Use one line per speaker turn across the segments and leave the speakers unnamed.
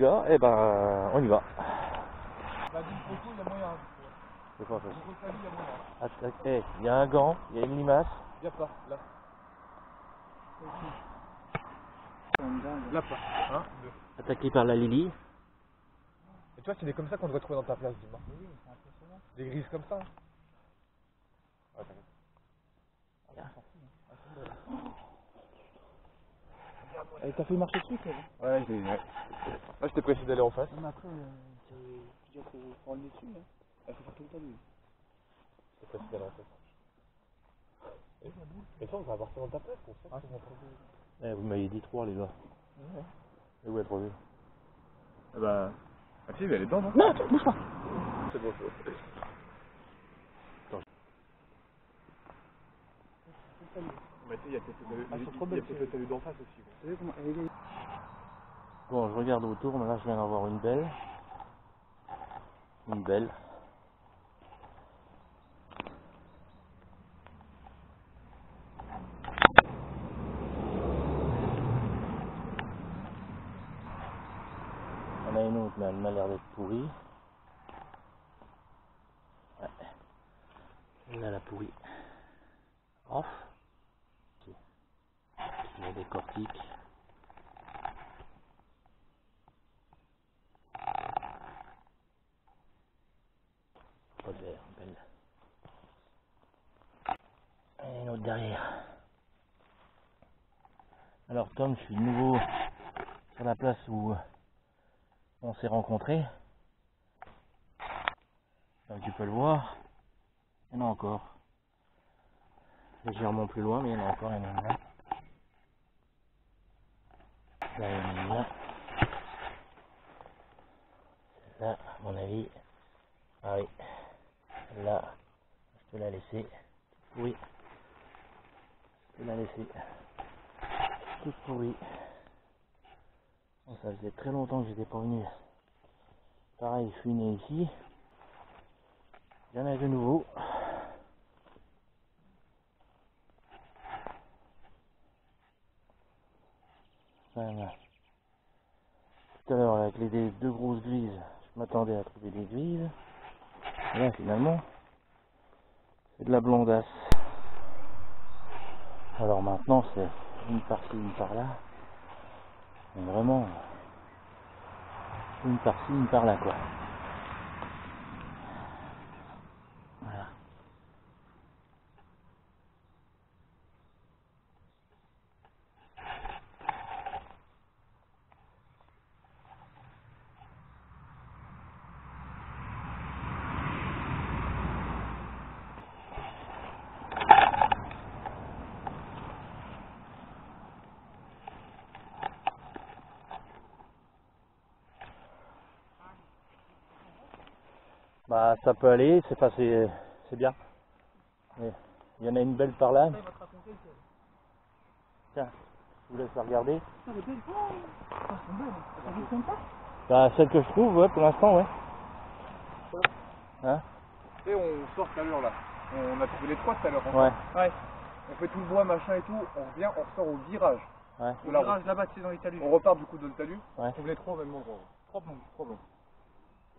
gars, et ben on y va.
Il a.
C'est ça.
Il y a.
Eh, il y a un gant, il y a une limace.
Viens pas, là. Là pas. Hein Deux.
Attaqué par la Lily.
Et tu vois, c'est des comme ça qu'on devrait trouver dans ta place, dis-moi. Oui, c'est impressionnant. Des grises comme ça. hein.
Et t'as fait marcher dessus, toi
Ouais, j'ai. Ouais. Là, j'étais pressé d'aller en face.
Mais après, euh, c'est- tu dis qu'il faut enlever dessus, là. Il faut faire tout le temps, lui.
J'étais pressé d'aller en face. Et, ça, on va partir dans ta place, pour ça.
Eh, vous m'avez dit 3 les gars. Et où est le premier
Ah bah. Ah si, mais elle est dedans, non
Non, bouge pas
C'est bon, c'est bon. Bah, tu sais, il y a peut-être le-
Ah,
d'en face aussi.
Bon, je regarde autour, mais là je viens d'en voir une belle. Une belle. On a une autre, mais elle m'a l'air d'être pourrie. Ouais. Là, la pourrie. Off. La décortique. Belle. Et une autre derrière. Alors Tom, je suis de nouveau sur la place où on s'est rencontrés. Comme tu peux le voir, il y en a encore. Légèrement plus loin, mais il y en a encore, il y en a là. Là, à mon avis. Ah oui. Là, je peux la laisser. Oui. Je peux la laisser. Toute pourrie. Bon, ça faisait très longtemps que j'étais pas venu. Pareil, je suis né ici. Il y en a de nouveau. Voilà. Tout à l'heure, avec les deux grosses grises, je m'attendais à trouver des grises. Et là, finalement, c'est de la blondasse. Alors maintenant, c'est une par-ci, une par-là. Vraiment, une par-ci, une par-là, quoi. Voilà. Bah, ça peut aller, c'est pas, c'est, c'est bien. Mais Il y en a une belle par là. Tiens, je vous laisse la regarder.
Sont comme ça
Bah, celle que je trouve, ouais, pour l'instant, ouais. Hein
sais, on sort tout à l'heure là. On a trouvé les trois tout à l'heure. hein.
Ouais,
Ouais.
On fait tout le bois, machin et tout. On revient, on ressort au virage.
ouais.
route.
virage là-bas, sais, dans les talus.
On repart du coup de le talus.
Ouais.
On trouve les trois au même endroit. Trois blancs, trois blancs.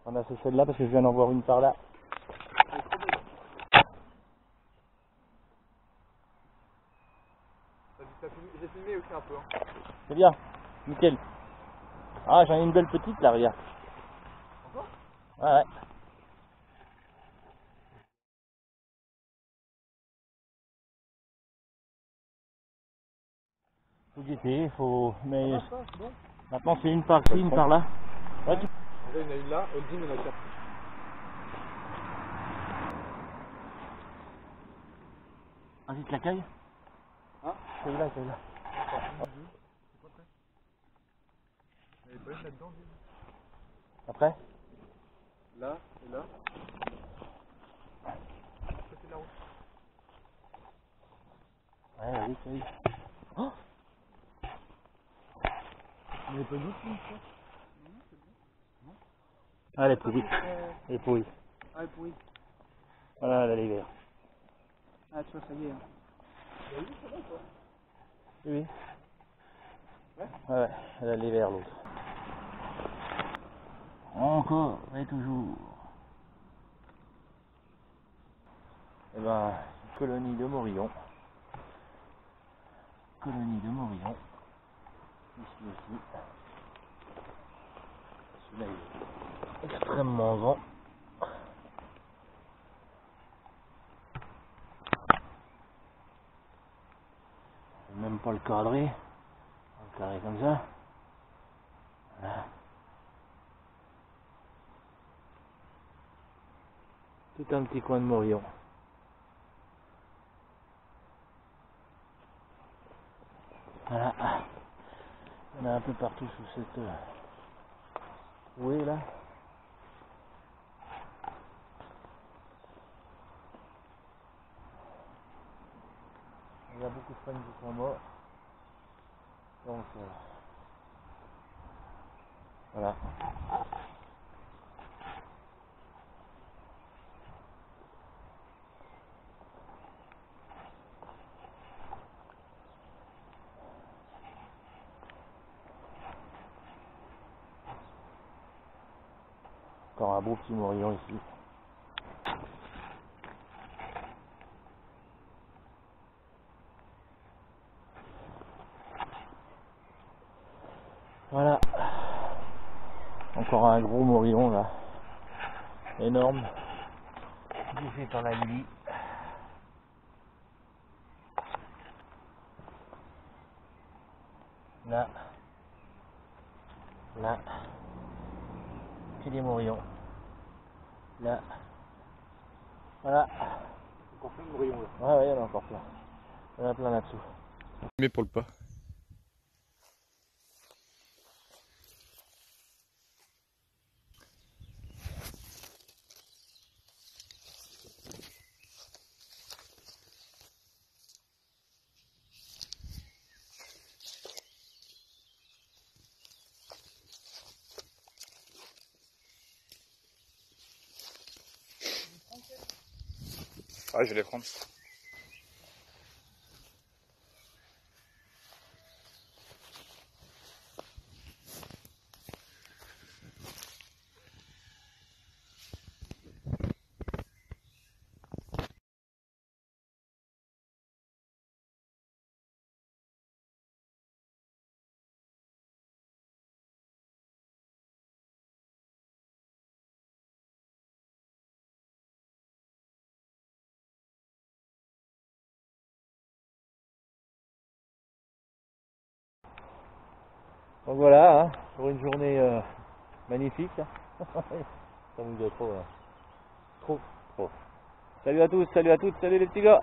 On a celle-là parce que je viens d'en voir une par là.
T'as vu, t'as filmé- J'ai filmé aussi un peu. Hein.
C'est bien, nickel. Ah, j'en ai une belle petite là, regarde.
Encore?
Ouais, ouais. Faut guetter, faut. Mais
Ah, ça, c'est bon.
maintenant c'est une par-ci, une par là. Ouais, tu-
Déjà, il y en a une là. Eldim, il y en a quatre.
Vas-y, te la caille
Hein
Celle-là, celle-là.
Il y avait pas une là-dedans, dis.
Après
Là et là. C'est la route.
Ouais, vas-y, vas-y. Oh
pas d'autres, ça
Ah, elle est pourrie.
Euh,
Elle est pourrie.
Ah, pourri.
Voilà, elle est verte.
Ah, tu vois, ça y est. hein.
Oui.
Ouais
elle a les verts l'autre. Encore et toujours. Eh ben, une colonie de morillons. Colonie de morillons. Ici aussi. Celui-là il est extrêmement grand. Même pas le cadrer. On le cadrer comme ça. Voilà. Tout un petit coin de morillon. Voilà. En a un peu partout sous cette euh, trouée là. Il y a beaucoup de fans qui sont morts. Donc euh, voilà. Encore un beau petit morillon ici. Voilà. Encore un gros morillon là. Énorme. Bouffé par la Lily. Là. Là. Que des morillons. Là. Voilà.
Encore plein de morillons là.
Ouais, ouais, il y en a encore plein. Il y en a plein là-dessous.
Mais pour le pas. Ouais, je vais les prendre.
Donc voilà, hein, pour une journée euh, magnifique. Ça vous dit trop, hein. trop, trop. Salut à tous, salut à toutes, salut les petits gars.